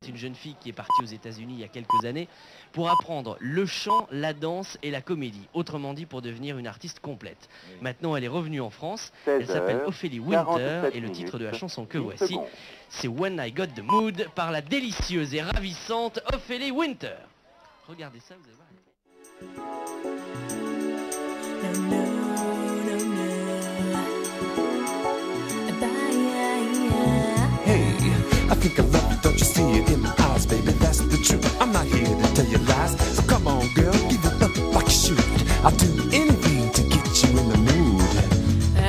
C'est une jeune fille qui est partie aux États-Unis il y a quelques années pour apprendre le chant, la danse et la comédie. Autrement dit, pour devenir une artiste complète. Maintenant, elle est revenue en France. Elle s'appelle Ophélie Winter et le titre de la chanson que voici, c'est When I Got the Mood par la délicieuse et ravissante Ophélie Winter. Regardez ça, vous allez voir. Here to tell you lies. So come on, girl, give it up like you should. I'll do anything to get you in the mood.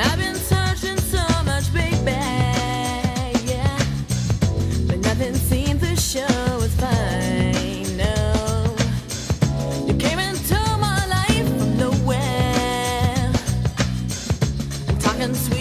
I've been searching so much, baby, yeah, but nothing seems to show it's fine. No, you came into my life from nowhere. I'm talking sweet,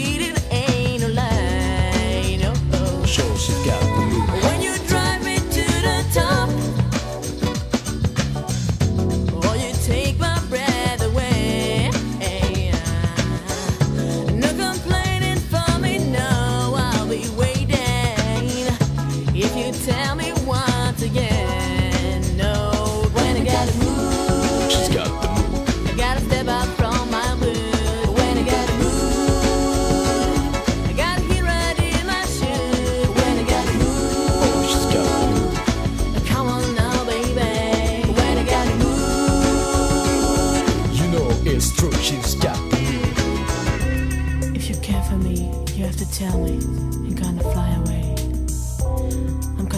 it's true, she's got the mood. If you care for me, you have to tell me. I'm gonna fly away. I'm gonna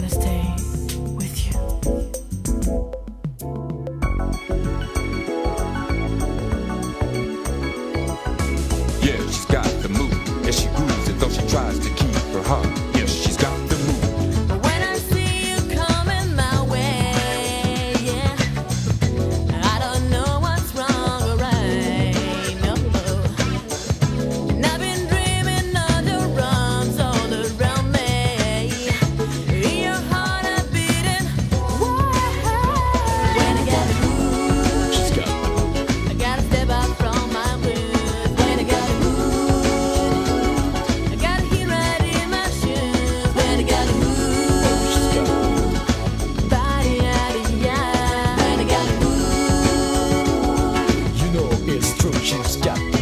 she's got the.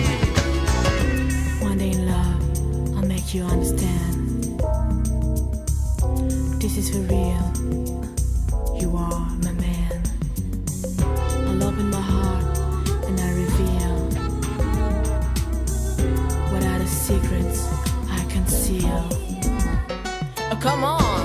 One day in love, I'll make you understand. This is for real. You are my man. I love in my heart, and I reveal what are the secrets I conceal. Oh, come on.